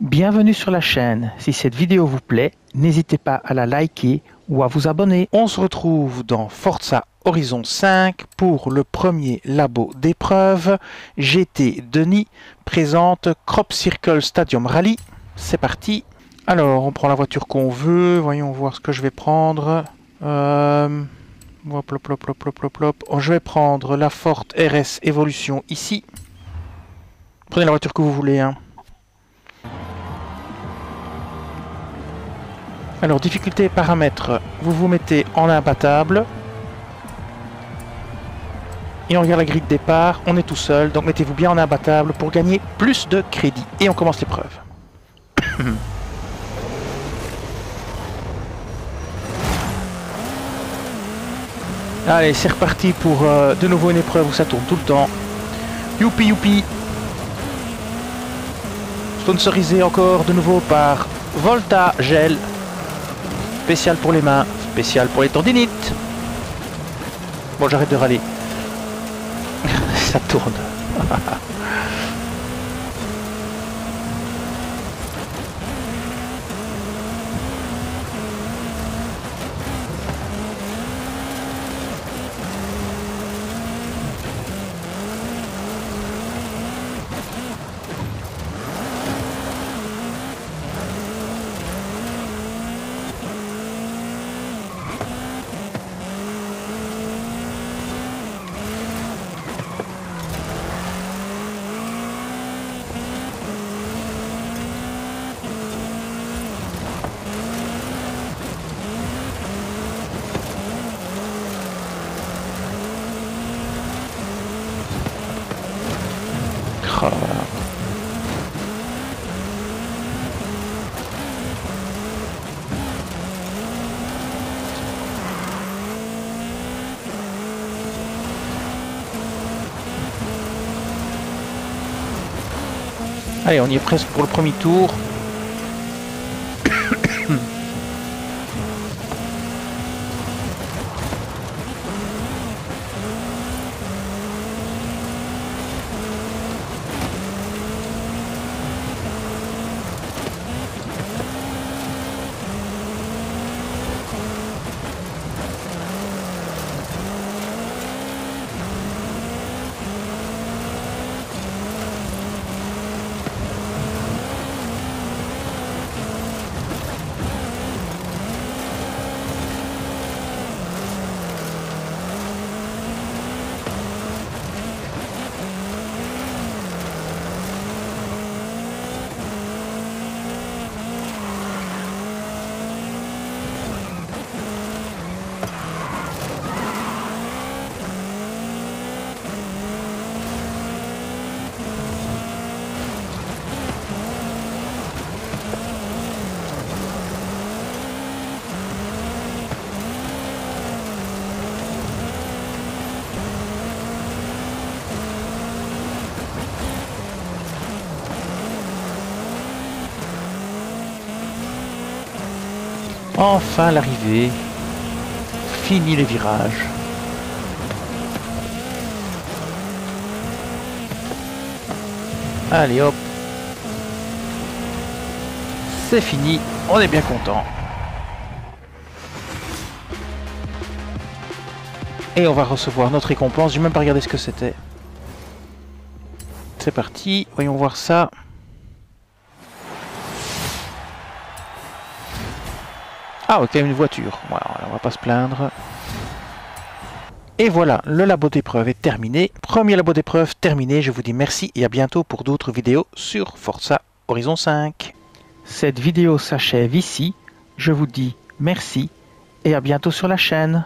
Bienvenue sur la chaîne. Si cette vidéo vous plaît, n'hésitez pas à la liker ou à vous abonner. On se retrouve dans Forza Horizon 5 pour le premier labo d'épreuve. GT Denis présente Crop Circle Stadium Rally. C'est parti. Alors, on prend la voiture qu'on veut. Voyons voir ce que je vais prendre. Euh... Oh, je vais prendre la Ford RS Evolution ici. Prenez la voiture que vous voulez. Hein. Alors, difficulté paramètres, vous vous mettez en imbattable. Et on regarde la grille de départ, on est tout seul, donc mettez-vous bien en imbattable pour gagner plus de crédit. Et on commence l'épreuve. Allez, c'est reparti pour euh, de nouveau une épreuve où ça tourne tout le temps. Youpi youpi Sponsorisé encore de nouveau par Volta Gel Spécial pour les mains, spécial pour les tendinites. Bon, j'arrête de râler. Ça tourne. Allez, on y est presque pour le premier tour. Enfin l'arrivée. Fini les virages. Allez hop. C'est fini. On est bien content. Et on va recevoir notre récompense. J'ai même pas regardé ce que c'était. C'est parti. Voyons voir ça. Ah, ok, une voiture. Voilà, on va pas se plaindre. Et voilà, le labo d'épreuve est terminé. Premier labo d'épreuve terminé. Je vous dis merci et à bientôt pour d'autres vidéos sur Forza Horizon 5. Cette vidéo s'achève ici. Je vous dis merci et à bientôt sur la chaîne.